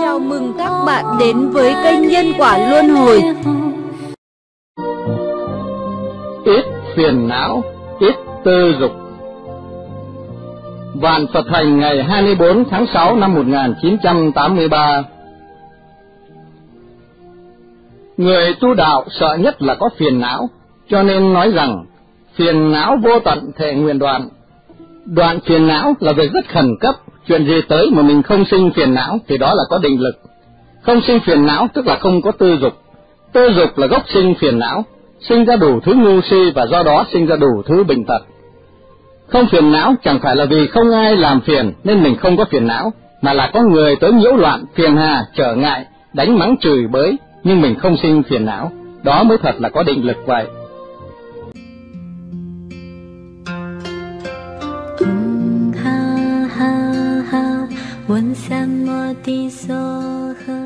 Chào mừng các bạn đến với kênh Nhân Quả Luân Hồi. Ít phiền não, ít tư dục. Vạn Phật thành ngày 24 tháng 6 năm 1983 Người tu đạo sợ nhất là có phiền não, cho nên nói rằng phiền não vô tận thể nguyện đoạn. Đoạn phiền não là việc rất khẩn cấp, chuyện gì tới mà mình không sinh phiền não thì đó là có định lực. Không sinh phiền não tức là không có tư dục. Tư dục là gốc sinh phiền não, sinh ra đủ thứ ngu si và do đó sinh ra đủ thứ bệnh tật. Không phiền não chẳng phải là vì không ai làm phiền nên mình không có phiền não, mà là có người tới nhiễu loạn, phiền hà, trở ngại, đánh mắng chửi bới, nhưng mình không sinh phiền não, đó mới thật là có định lực vậy. 问三摩地娑诃。